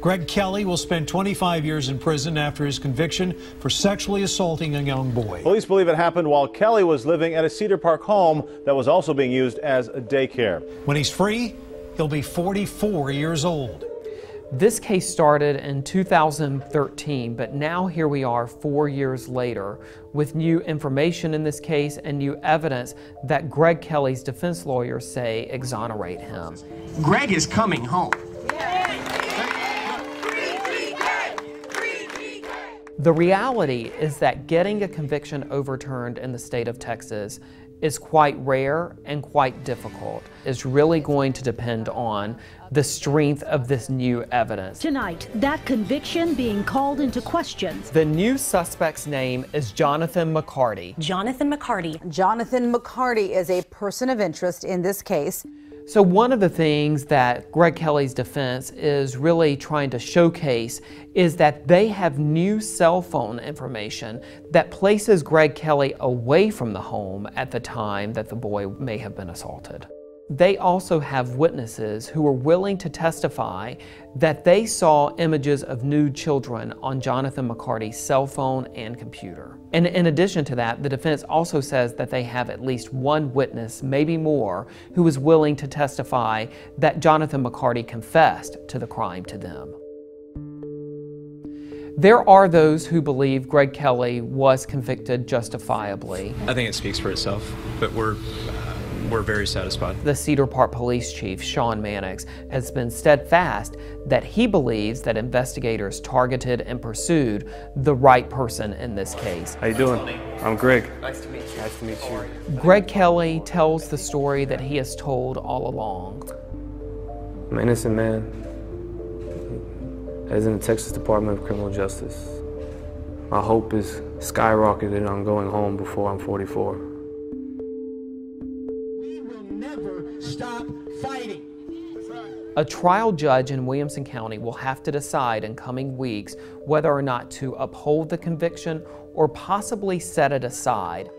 Greg Kelley will spend 25 years in prison after his conviction for sexually assaulting a young boy. Police believe it happened while Kelley was living at a Cedar Park home that was also being used as a daycare. When he's free, he'll be 44 years old. This case started in 2013, but now here we are four years later with new information in this case and new evidence that Greg Kelley's defense lawyers say exonerate him. Greg is coming home. The reality is that getting a conviction overturned in the state of Texas is quite rare and quite difficult. It's really going to depend on the strength of this new evidence. Tonight, that conviction being called into question. The new suspect's name is Jonathan McCarty. Jonathan McCarty. Jonathan McCarty is a person of interest in this case. So, one of the things that Greg Kelley's defense is really trying to showcase is that they have new cell phone information that places Greg Kelley away from the home at the time that the boy may have been assaulted. They also have witnesses who are willing to testify that they saw images of nude children on Jonathan McCarty's cell phone and computer. And in addition to that, the defense also says that they have at least one witness, maybe more, who is willing to testify that Jonathan McCarty confessed to the crime to them. There are those who believe Greg Kelley was convicted justifiably. I think it speaks for itself, but we're uh, we're very satisfied. The Cedar Park Police Chief, Sean Mannix, has been steadfast that he believes that investigators targeted and pursued the right person in this case. How you doing? I'm Greg. Nice to meet you. Nice to meet you. Greg Kelley tells the story that he has told all along. I'm an innocent man. As in the Texas Department of Criminal Justice. My hope is skyrocketed on going home before I'm 44. Stop fighting. A trial judge in Williamson County will have to decide in coming weeks whether or not to uphold the conviction or possibly set it aside.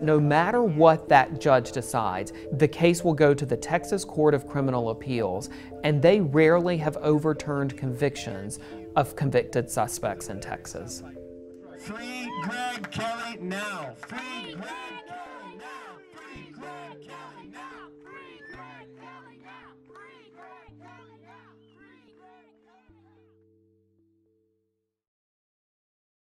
No matter what that judge decides, the case will go to the Texas Court of Criminal Appeals, and they rarely have overturned convictions of convicted suspects in Texas. Free Greg Kelley now. Free Greg